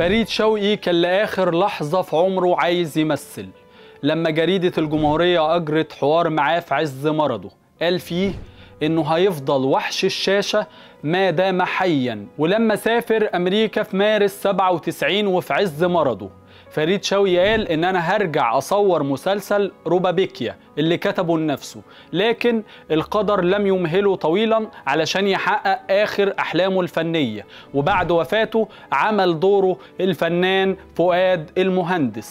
فريد شوقي كان لآخر لحظة في عمره عايز يمثل. لما جريدة الجمهورية أجرت حوار معاه في عز مرضه قال فيه إنه هيفضل وحش الشاشة ما دام حيا. ولما سافر أمريكا في مارس 97 وفي عز مرضه. فريد شوقي قال إن أنا هرجع أصور مسلسل روبابيكيا اللي كتبه لنفسه. لكن القدر لم يمهله طويلا علشان يحقق آخر أحلامه الفنية. وبعد وفاته عمل دوره الفنان فؤاد المهندس.